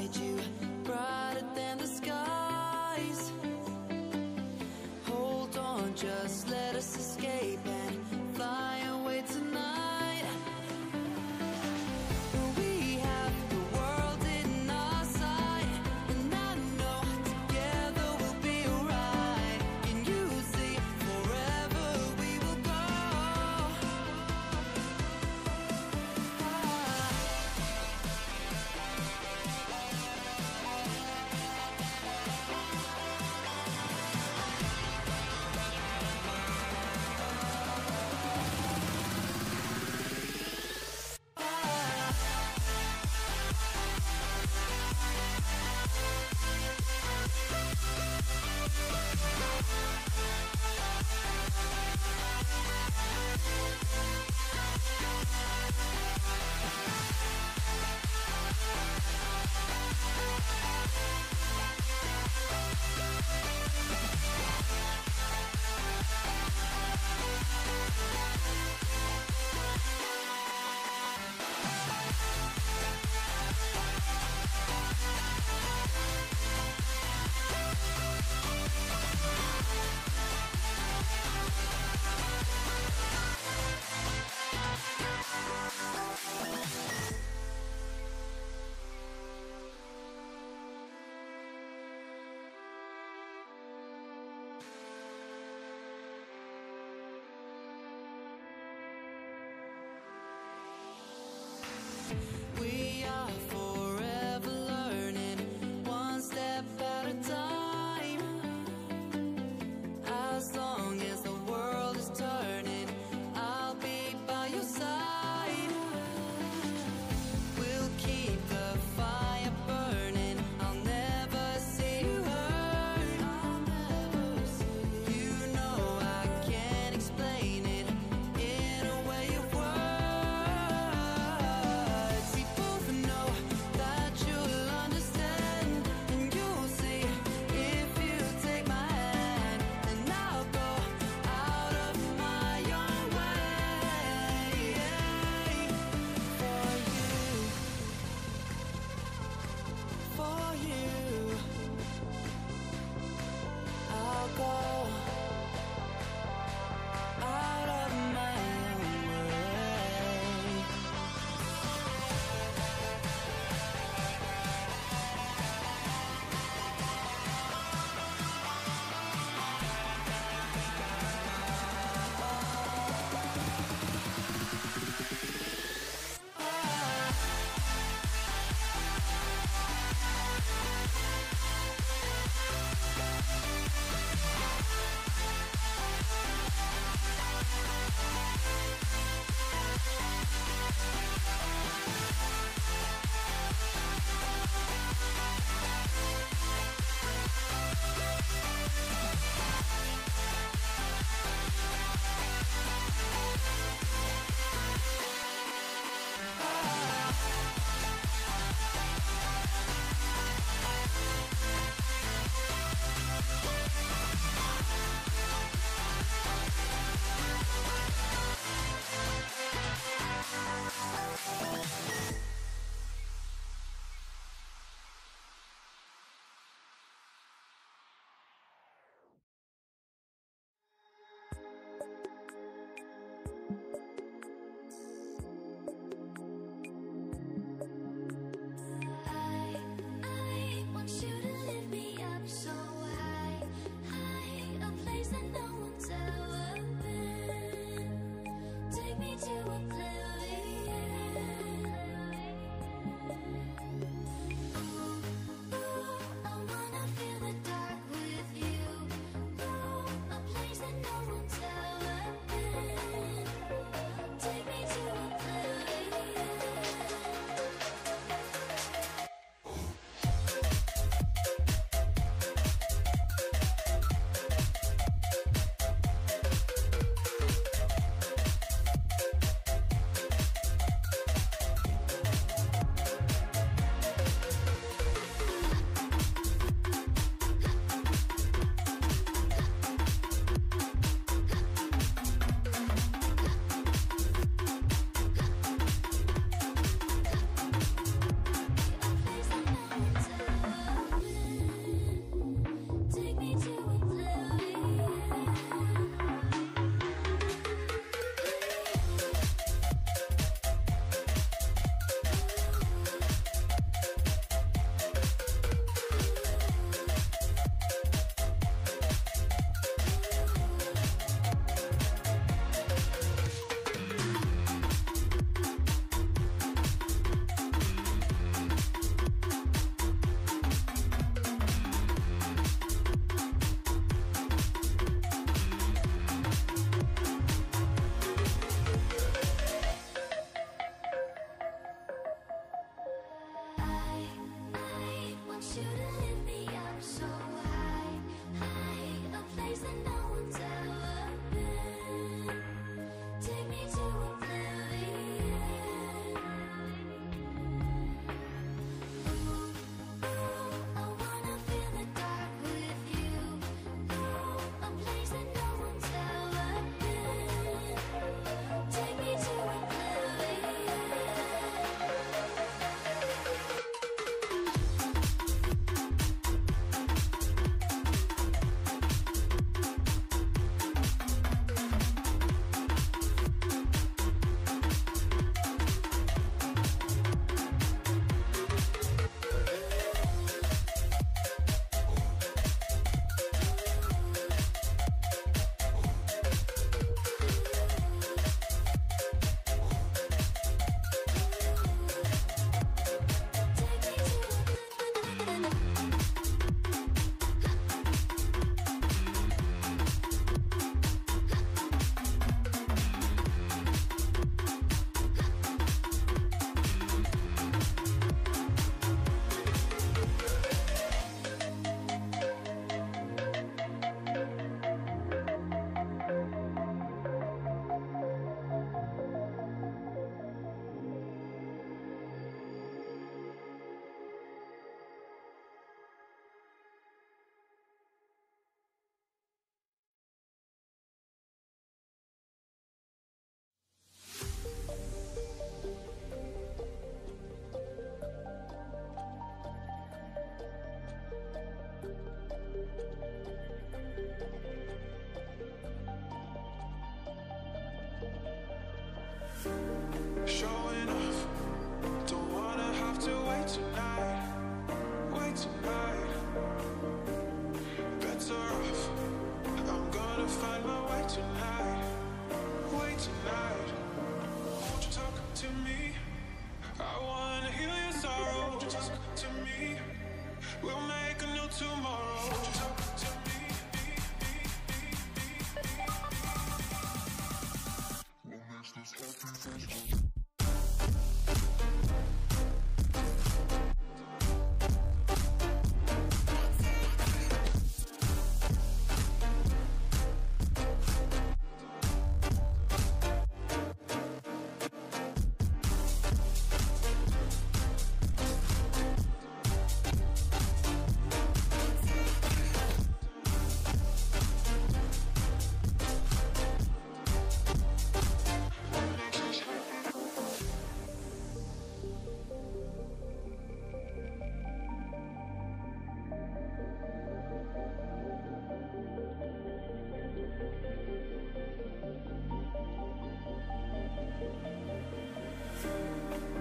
beside you,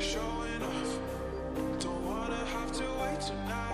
showing off. Don't wanna have to wait tonight.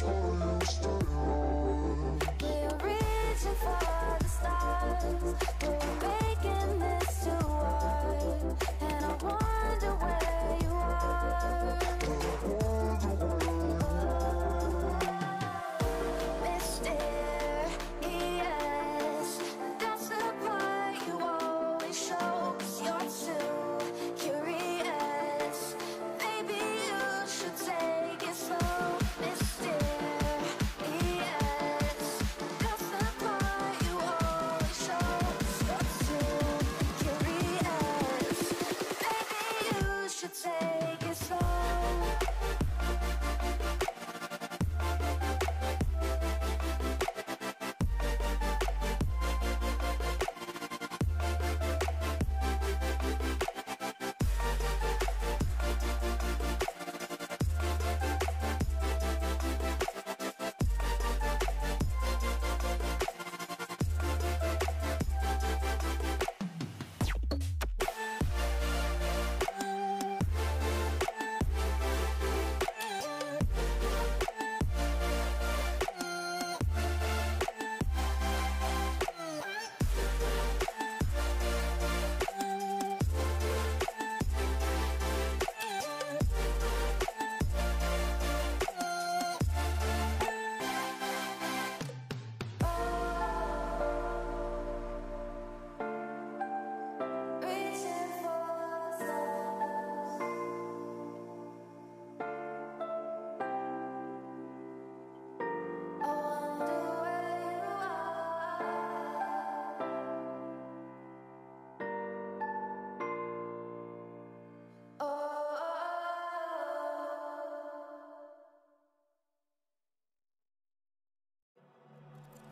That's why I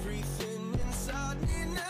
everything inside me now.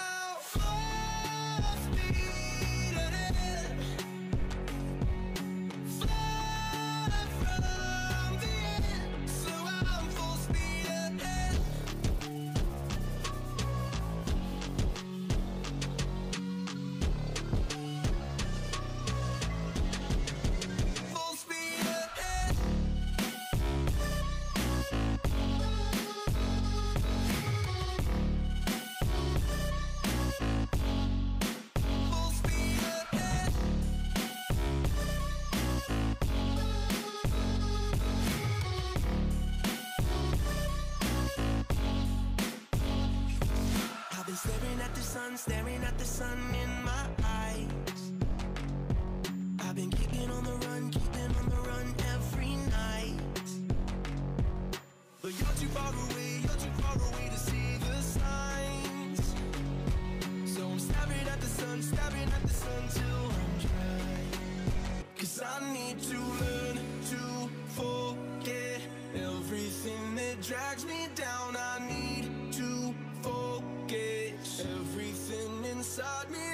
Staring at the sun in my eyes. I've been keeping on the run, keeping on the run every night. But you're too far away, you're too far away to see the signs. So I'm staring at the sun, staring at the sun till I'm dry. Cause I need to learn to forget everything that drags me inside me.